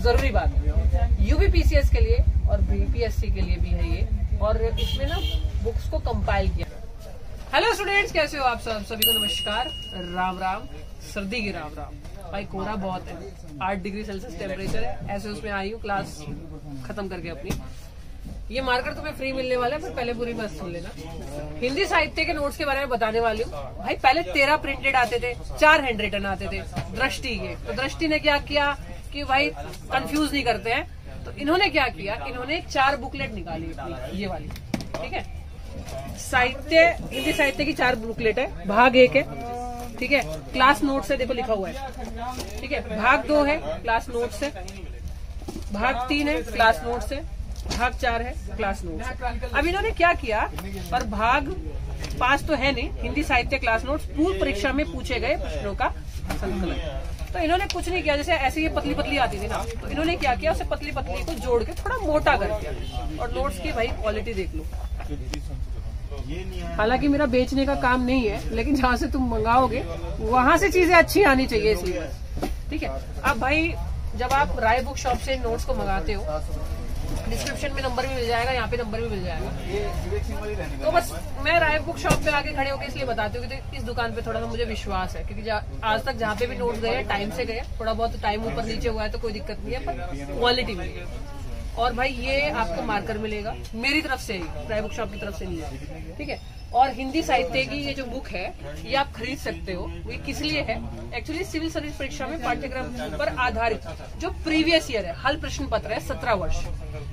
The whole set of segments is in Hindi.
ज़रूरी बात है। यूबीपीसीएस के लिए और बीपीएससी के लिए भी है ये। और इसमें ना बुक्स को कंपाइल किया। हेलो स्टूडेंट्स कैसे हो आप सब? सभी को नमस्कार। राम राम। सर्दी की राम राम। भाई, कोहरा बहुत है। आठ डिग्री सेल्सियस टेम्परेचर है। ऐसे उसमें आई हूँ क्लास खत्म करके अपनी। ये मार्कर तुम्हें फ्री मिलने वाला है, पर पहले पूरी बात सुन लेना। हिंदी साहित्य के नोट्स के बारे में बताने वाली हूँ। भाई, पहले तेरह प्रिंटेड आते थे, चार हैंड रिटर्न आते थे, दृष्टि के। तो दृष्टि ने क्या किया? कि भाई कंफ्यूज नहीं करते हैं। तो इन्होंने क्या किया? इन्होंने चार बुकलेट निकाली ये वाली। ठीक है? साहित्य, हिंदी साहित्य की चार बुकलेट है, भाग एक है। ठीक है? क्लास नोट से देखो लिखा हुआ है। ठीक है? भाग दो है क्लास नोट से भाग तीन है क्लास नोट से भाग चार है क्लास नोट अब इन्होंने क्या किया? पर भाग पाँच तो है नहीं हिंदी साहित्य क्लास नोट्स पूर्व परीक्षा में पूछे गए प्रश्नों का संकलन। तो इन्होंने कुछ नहीं किया जैसे ऐसे ये पतली पतली आती थी ना तो इन्होंने क्या किया उसे पतली पतली को जोड़ के थोड़ा मोटा कर दिया। और नोट्स की भाई क्वालिटी देख लो। हालाँकि मेरा बेचने का काम नहीं है लेकिन जहाँ से तुम मंगाओगे वहाँ से चीज़ें अच्छी आनी चाहिए इसलिए। ठीक है? अब भाई जब आप राय बुक शॉप से नोट्स को मंगाते हो डिस्क्रिप्शन में नंबर भी मिल जाएगा यहाँ पे नंबर भी मिल जाएगा। तो बस मैं राय बुक शॉप पे आके खड़े होकर इसलिए बताती हूँ कि इस दुकान पे थोड़ा सा मुझे विश्वास है क्योंकि आज तक जहाँ पे भी नोट गए टाइम से गए थोड़ा बहुत टाइम ऊपर नीचे हुआ है तो कोई दिक्कत नहीं है पर क्वालिटी मिली और भाई ये आपको मार्कर मिलेगा मेरी तरफ़ से ही राय बुक शॉप की तरफ़ से नहीं है ठीक है? और हिंदी साहित्य की ये जो बुक है, ये आप खरीद सकते हो। ये किस लिए है? एक्चुअली सिविल सर्विस परीक्षा में पाठ्यक्रम पर आधारित, जो प्रीवियस ईयर है, हल प्रश्न पत्र है, सत्रह वर्ष।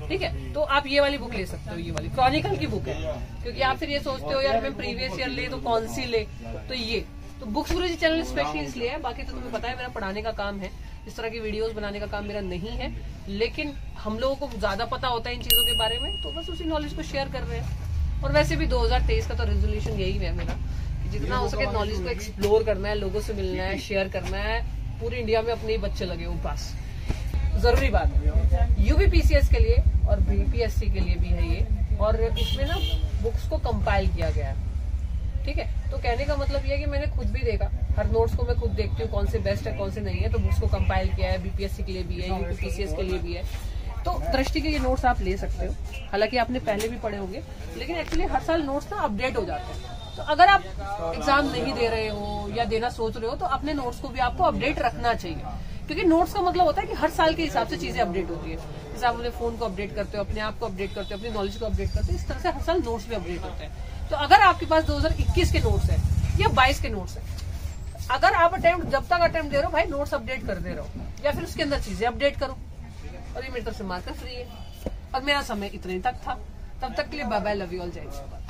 ठीक है? तो आप ये वाली बुक ले सकते हो, ये वाली। क्रॉनिकल की बुक है। क्योंकि आप फिर ये सोचते हो, यार, हमें प्रीवियस ईयर ले तो कौन सी ले? तो ये। तो बुक्स गुरु चैनल स्पेशली इसलिए है, बाकी तो तुम्हें पता है, मेरा पढ़ाने का काम है। इस तरह की वीडियोस बनाने का काम मेरा नहीं है। लेकिन हम लोगों को ज़्यादा पता होता है इन चीज़ों के बारे में तो बस उसी नॉलेज को शेयर कर रहे हैं। और वैसे भी 2023 का तो रेजोल्यूशन यही है मेरा कि जितना हो सके नॉलेज को एक्सप्लोर करना है लोगों से मिलना है शेयर करना है पूरी इंडिया में अपने ही बच्चे लगे हो पास। ज़रूरी बात है। यूबीपीसीएस के लिए और बीपीएससी के लिए भी है ये। और इसमें ना बुक्स को कंपाइल किया गया है। ठीक है? तो कहने का मतलब ये है कि मैंने खुद भी देखा। हर नोट्स को मैं खुद देखती हूँ कौन से बेस्ट है कौन से नहीं है तो बुक्स को कंपाइल किया है बीपीएससी के लिए भी है यूपीसीएस के लिए भी है। तो दृष्टि के ये नोट्स आप ले सकते हो। हालाँकि आपने पहले भी पढ़े होंगे, लेकिन एक्चुअली हर साल नोट्स ना अपडेट हो जाते हैं। तो अगर आप एग्ज़ाम नहीं दे रहे हो या देना सोच रहे हो तो अपने नोट्स को भी आपको अपडेट रखना चाहिए। क्योंकि नोट्स का मतलब होता है कि हर साल के हिसाब से चीज़ें अपडेट होती है। जैसे आप अपने फ़ोन को अपडेट करते हो, अपने आप को अपडेट करते हो, अपनी नॉलेज को अपडेट करते हो, इस तरह से हर साल नोट्स भी अपडेट होते हैं। तो अगर आपके पास 2021 के नोट्स है या 22 के नोट्स है, अगर आप अटेम्प्ट जब तक अटेम्प्ट दे रहे हो भाई नोट्स अपडेट कर दे रहे हो, या फिर उसके अंदर चीज़ें अपडेट करो। और ये मेरी तरफ़ से मार्कर फ्री है। और मेरा समय इतने तक था। तब तक के लिए bye bye love you all जय